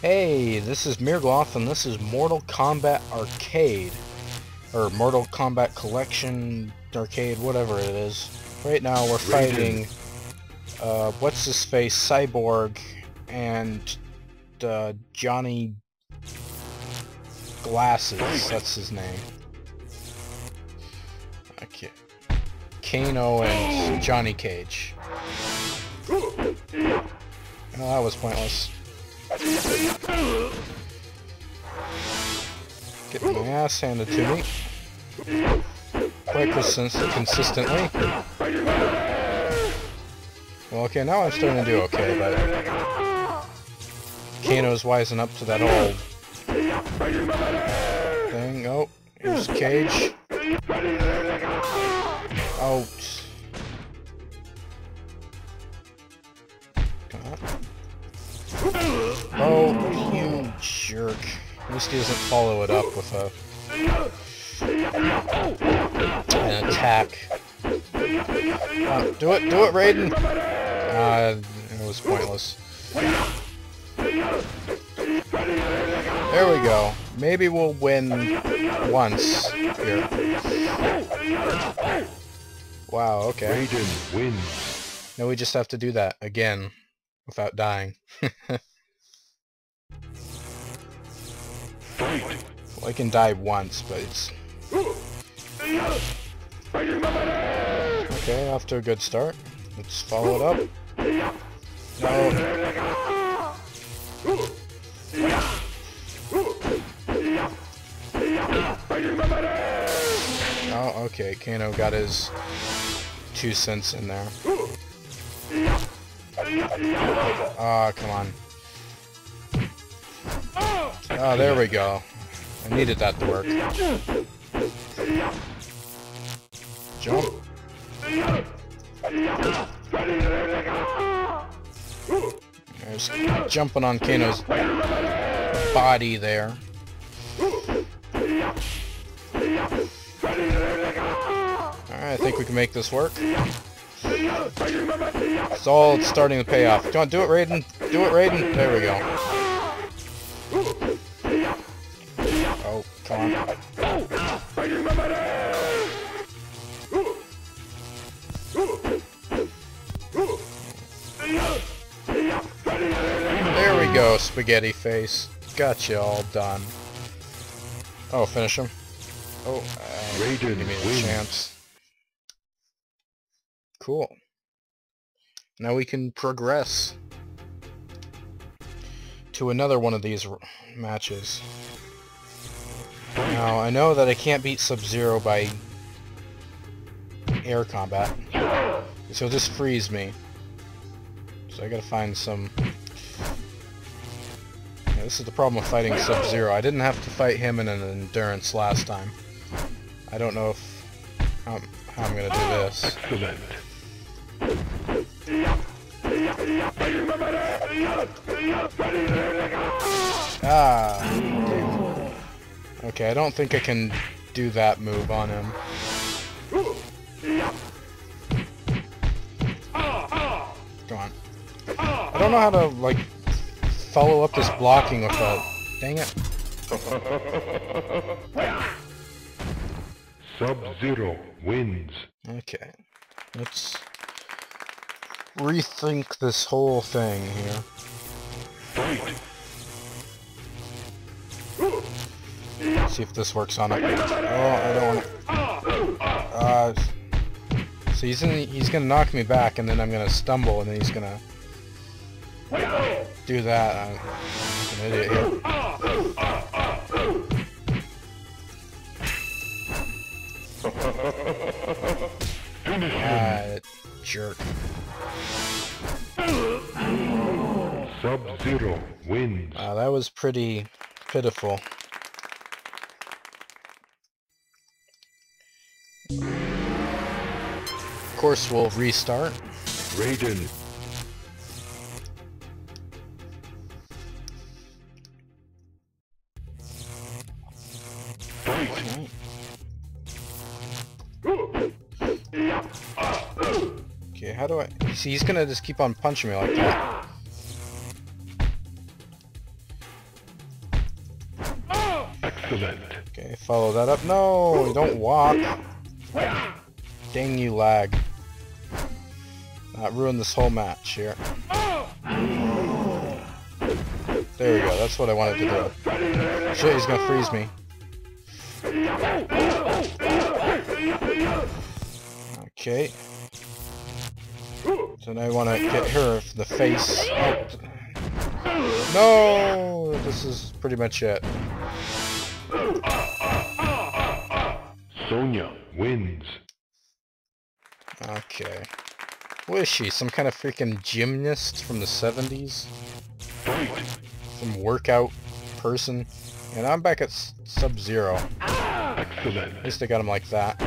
Hey, this is Mirgloth and this is Mortal Kombat Arcade. Or Mortal Kombat Kollection Arcade, whatever it is. Right now we're fighting, uh, what's his face, Cyborg, and uh, Johnny Glasses, that's his name. Okay. Kano and Johnny Cage. Oh, that was pointless. Get my ass handed to me. Quite consist consistently. Well, okay, now I'm starting to do okay, but... Kano's wising up to that old thing. Oh, here's Cage. Out. Jerk. At least he doesn't follow it up with a an attack. Uh, do it, do it, Raiden! Uh, it was pointless. There we go. Maybe we'll win once here. Wow, okay. Raiden wins. Now we just have to do that again without dying. well, I can die once, but it's... Okay, off to a good start. Let's follow it up. No. Oh, okay, Kano got his two cents in there. Ah, come on. Oh, there we go. I needed that to work. Jump. There's jumping on Kano's body there. Alright, I think we can make this work. It's all starting to pay off. Come on, do it, Raiden. Do it, Raiden. There we go. Oh, come on. There we go, spaghetti face. Got you all done. Oh, finish him. Oh, uh, Raiden give me a wins. chance. Cool. Now we can progress to another one of these r- matches. Now, I know that I can't beat Sub-Zero by air combat. So just freeze me. So I gotta find some... Yeah, this is the problem with fighting Sub-Zero. I didn't have to fight him in an endurance last time. I don't know if... How, how I'm gonna do this. Ah. Okay, I don't think I can do that move on him. Come on. I don't know how to, like, follow up this blocking with a... Dang it. Sub-Zero wins. Okay. Let's rethink this whole thing here. Fight. See if this works on it. Oh, I don't want to... Uh, so he's, in, he's gonna knock me back, and then I'm gonna stumble, and then he's gonna do that. I'm an idiot here. Ah, jerk. Sub-Zero wins. Wow, that was pretty pitiful. Course, we'll restart. Raiden. Fight. Okay, how do I... See, he's gonna just keep on punching me like that. Excellent. Okay, follow that up. No, don't walk. Dang you, lag. That ruined this whole match here. There we go, that's what I wanted to do. Shit, he's gonna freeze me. Okay. So now I want to get her the face. Oh. No! This is pretty much it. Sonya wins. Okay. What is she? Some kind of freaking gymnast from the 70s? Some workout person? And I'm back at Sub-Zero. At least I got him like that.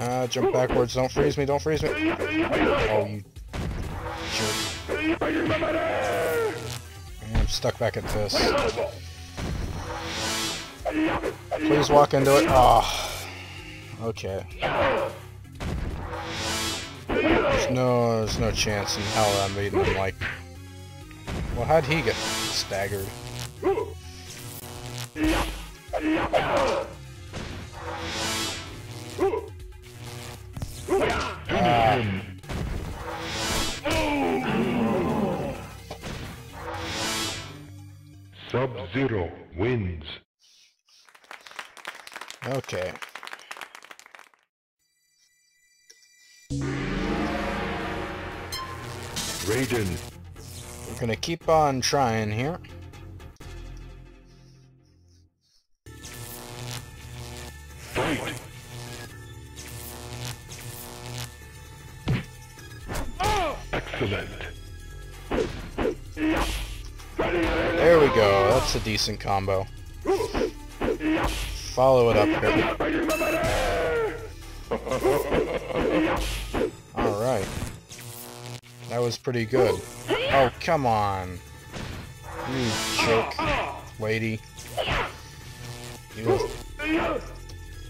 Uh, jump backwards. Don't freeze me. Don't freeze me. Oh, you jerk. I'm stuck back at this. Please walk into it. Oh. Okay. There's no, there's no chance in hell I'm beating him like... Well, how'd he get staggered? Sub-Zero wins. Okay. Raiden. We're gonna keep on trying here. Fight. Excellent. There we go. That's a decent combo. Follow it up here. Alright. That was pretty good. Oh, come on. You jerk. Lady. You...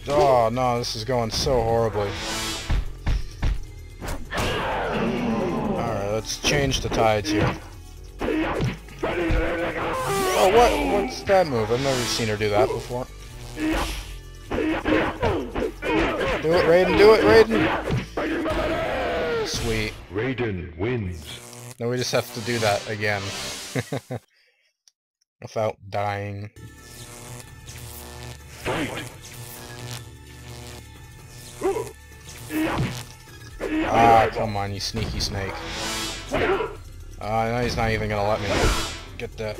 Oh, no, this is going so horribly. Alright, let's change the tides here. Oh, what? What's that move? I've never seen her do that before. Do it, Raiden. Do it, Raiden. Sweet. Raiden wins. Now we just have to do that again. Without dying. Fight. Ah, come on, you sneaky snake. Ah, now he's not even gonna let me get that.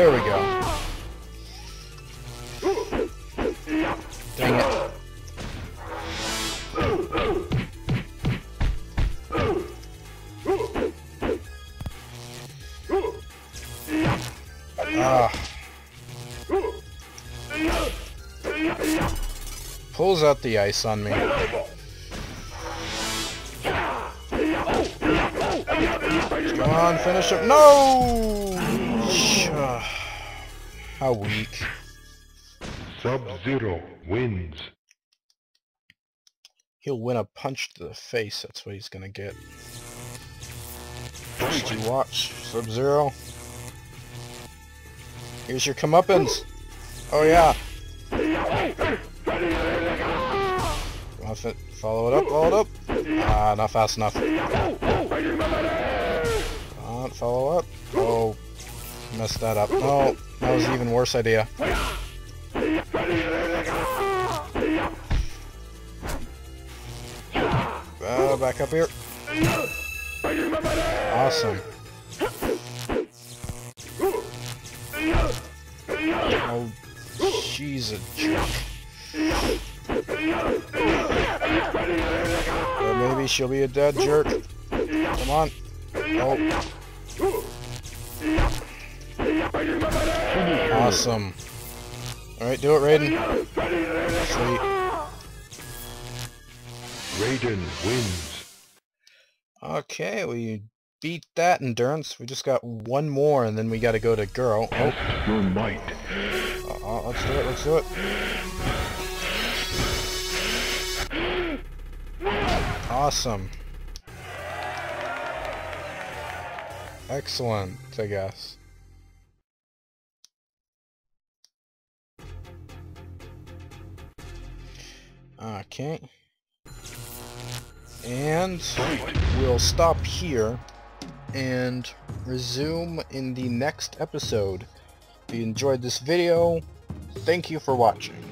There we go. Dang it. Ah. Pulls out the ice on me. Come on, finish him. No! How weak. Sub-Zero wins. He'll win a punch to the face, that's what he's gonna get. You watch, Sub-Zero. Here's your comeuppance! Oh yeah! Follow it up, follow it up! Ah, not fast enough. Come on, follow up. Oh, messed that up. No, that was an even worse idea. Uh, back up here. Awesome. Oh, she's a jerk. Or maybe she'll be a dead jerk. Come on. Oh. Awesome. Alright, do it, Raiden. Sweet. Raiden wins. Okay, we beat that endurance. We just got one more, and then we got to go to Goro. Oh, Test your might. uh, uh, let's do it. Let's do it. Awesome. Excellent, I guess. Okay. And we'll stop here and resume in the next episode. If you enjoyed this video, thank you for watching.